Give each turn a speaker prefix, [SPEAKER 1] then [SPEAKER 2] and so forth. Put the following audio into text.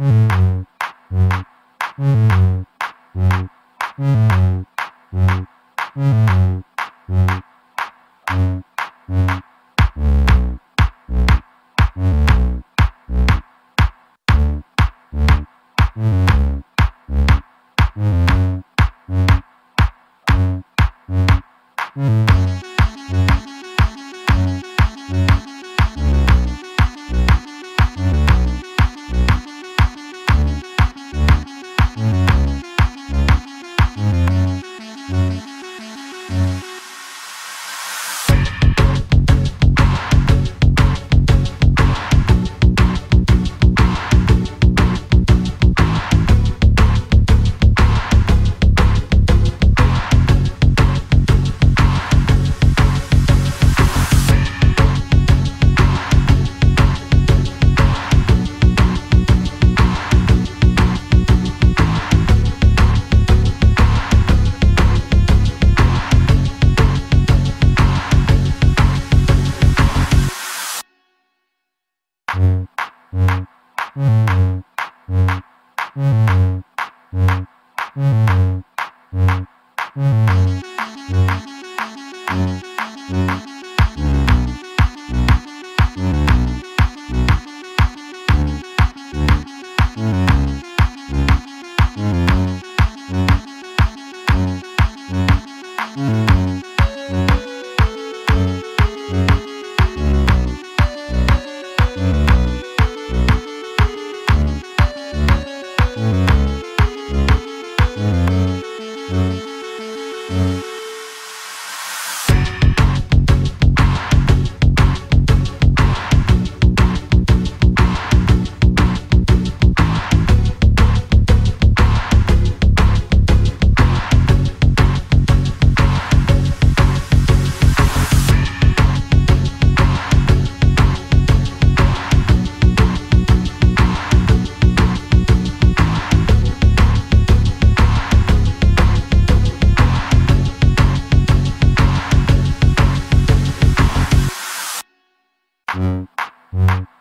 [SPEAKER 1] Mm-hmm. Mm-hmm.